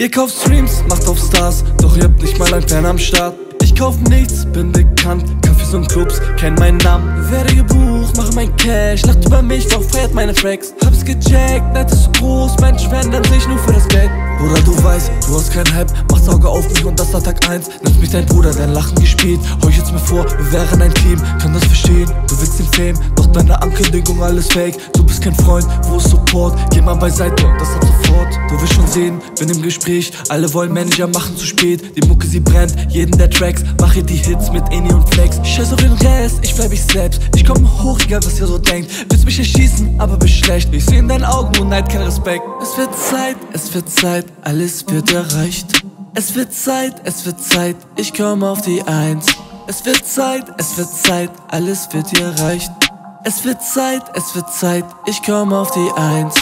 Ihr kauft Streams, macht auf Stars, doch ihr habt nicht mal ein Fan am Start. Ich kauf nichts, bin bekannt, Cafés und Clubs, kenn meinen Namen. Werde gebucht, mache mein Cash, lacht über mich, doch feiert meine Tracks. Hab's gecheckt, Neid ist zu groß, Menschen verändern sich nur für das Geld. Bruder, du weißt, du hast kein Hype, machst Auge auf mich und das war Tag 1. Nimmst mich dein Bruder, dein Lachen gespielt. Heuchelst mir vor, wir wären ein Team, kann das verstehen. Du willst den Fame, doch deine Ankündigung alles fake. Du bist kein Freund, wo ist Support? Geh mal beiseite und das hat sofort. Du willst schon sehen, bin im Gespräch. Alle wollen Manager machen zu spät. Die Mucke, sie brennt, jeden der Tracks. Mache die Hits mit Eni und Flex. Scheiß auf den Rest, ich bleib ich selbst. Ich komm hoch, egal was ihr so denkt. Willst mich erschießen, aber bist schlecht. Ich seh in deinen Augen und Neid, kein Respekt. Es wird Zeit, es wird Zeit, alles wird erreicht. Es wird Zeit, es wird Zeit, ich komm auf die Eins. Es wird Zeit, es wird Zeit, alles wird erreicht. Es wird Zeit, es wird Zeit, ich komm auf die Eins.